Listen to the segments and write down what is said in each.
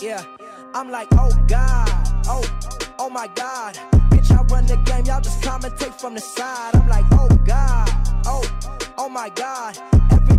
Yeah, I'm like, oh God, oh, oh my God. Bitch, I run the game, y'all just commentate from the side. I'm like, oh God, oh, oh my God. Every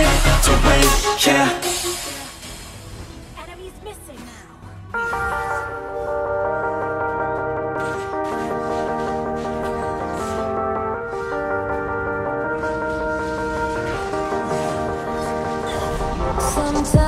I'm to win, yeah. Enemies missing now. Sometimes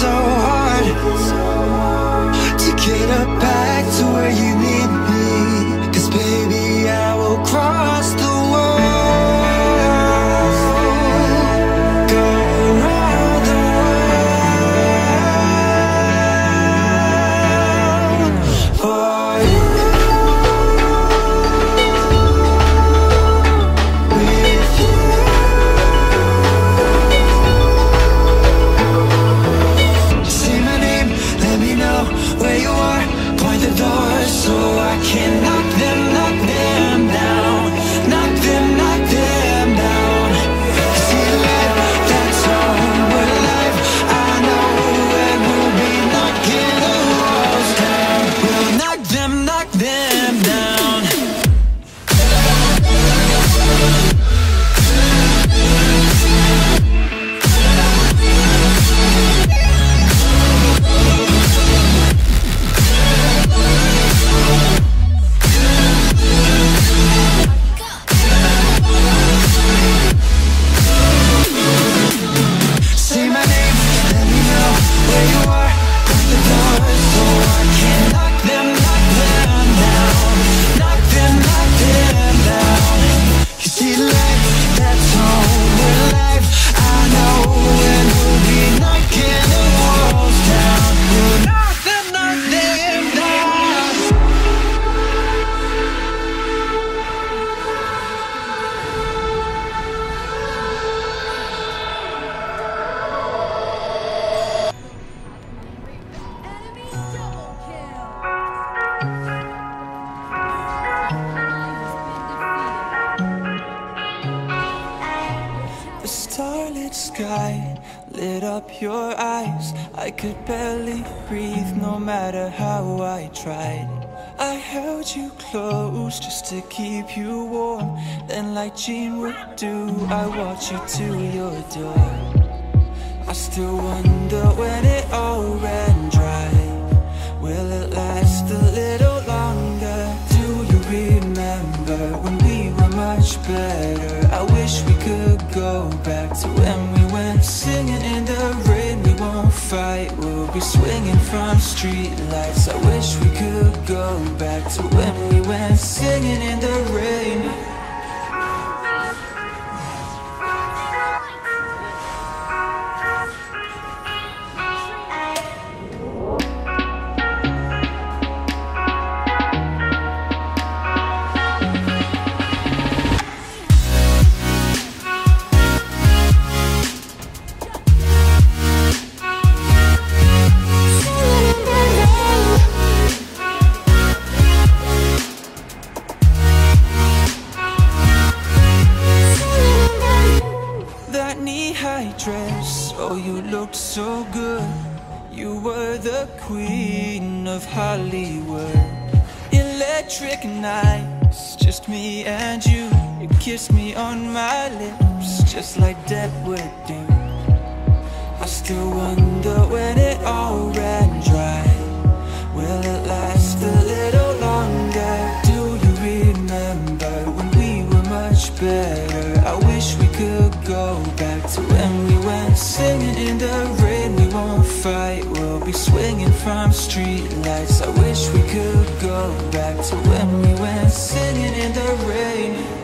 so hard to get up back to where you need the door so I cannot could barely breathe no matter how I tried I held you close just to keep you warm Then like Jean would do, I walked you to your door I still wonder when it all ran dry Will it last a little longer? Do you remember when we were much better? I wish we could go back to when we went singing we swinging from streetlights I wish we could go back to when we went singing in the rain. Lips, just like Deadwood do. I still wonder when it all ran dry. Will it last a little longer? Do you remember when we were much better? I wish we could go back to when we went singing in the rain. We won't fight, we'll be swinging from street lights. I wish we could go back to when we went singing in the rain.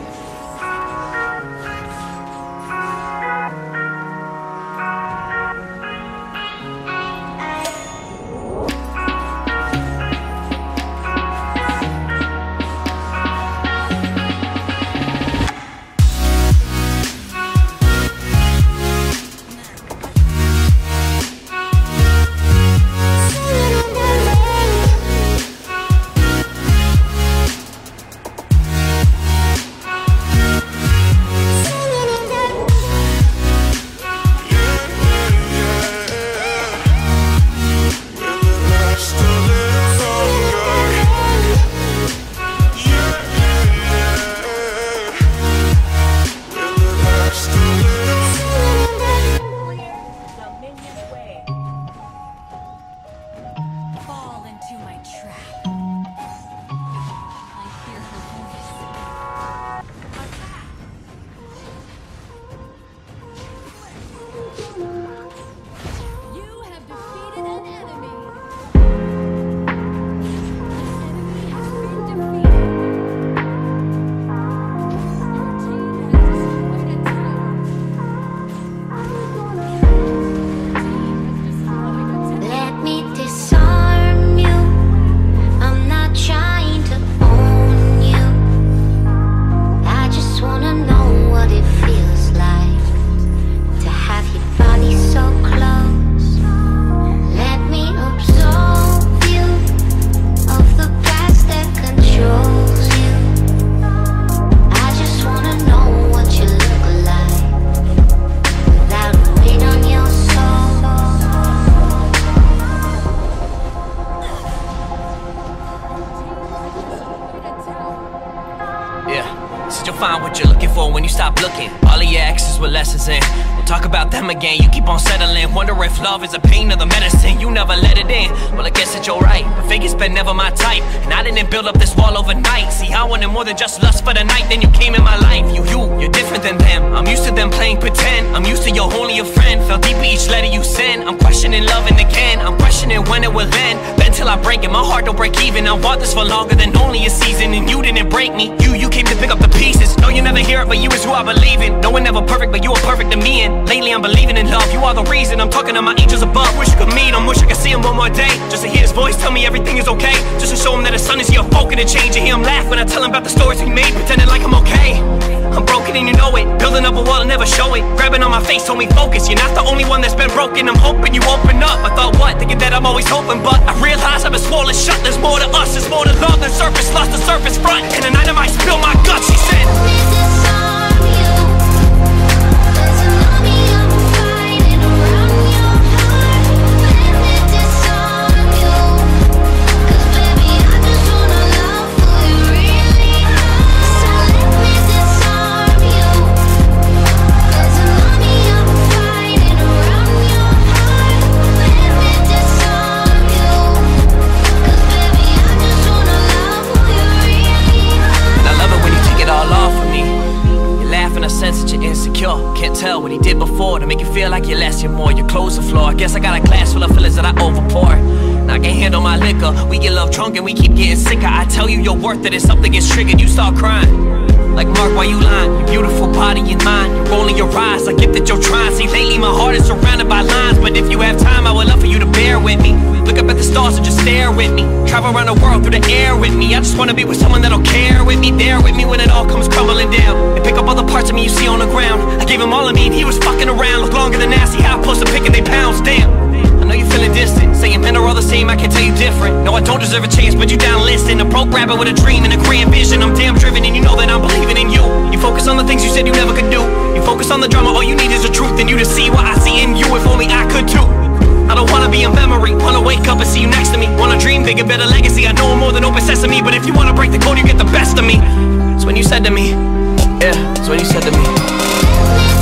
Stop looking. All of your exes with lessons in. Don't talk about them again, you keep on settling. Wonder if love is a pain or the medicine. You never let it in. Well, I guess that you're right. But Vegas been never my type. And I didn't build up this wall overnight. See, I wanted more than just lust for the night. Then you came in my life. You, you, you're different than them. I'm used to them playing pretend. I'm used to you're only a friend. Fell deep each letter you send. I'm questioning loving again. I'm questioning when it will end. Till I break it, my heart don't break even. I want this for longer than only a season. And you didn't break me. You, you came to pick up the pieces. No, you never hear it, but you is who I believe in. No one never perfect, but you are perfect to me. And lately I'm believing in love. You are the reason. I'm talking to my angels above. Wish you could meet him. Wish I could see him one more day. Just to hear his voice tell me everything is okay. Just to show him that his son is here, folk and change. And hear him laugh when I tell him about the stories he made, pretending like I'm okay. I'm broken and you know it. Building up a wall and never show it. Grabbing on my face told me focus. You're not the only one that's been broken. I'm hoping you open up. I thought what? Thinking that I'm always hoping, but I realize I've been swollen shut. There's more to us. There's more to love than surface lust. The surface front. And the night I might spill my tell what he did before to make you feel like you're less, you're more. Your clothes are floor. I guess I got a glass full of feelings that I overpour. And I can't handle my liquor. We get love drunk and we keep getting sicker. I tell you you're worth it, if something gets triggered, you start crying. Like Mark, why you lying? Your beautiful body and mind. You're rolling your eyes. I get that you're trying. See, lately my heart is surrounded by lines. But if you have time, I would love for you to bear with me. Look up at the stars and just stare with me. Travel around the world through the air with me. I just wanna be with someone that'll care with me, there with me when it all comes crumbling down. And pick up all the parts of me you see on the ground. I gave him all of me and he was fucking around. Look longer than nasty. How I'm supposed to pick and they pounds. Damn. I know you're feeling distant, saying men are all the same, I can tell you different No, I don't deserve a chance, but you down listen A broke rapper with a dream and a grand vision I'm damn driven and you know that I'm believing in you You focus on the things you said you never could do You focus on the drama, all you need is the truth And you to see what I see in you, if only I could too I don't wanna be a memory. Wanna wake up and see you next to me. Wanna dream bigger, better legacy. I know I'm more than open sesame, but if you wanna break the code, you get the best of me. It's when you said to me, yeah, it's when you said to me.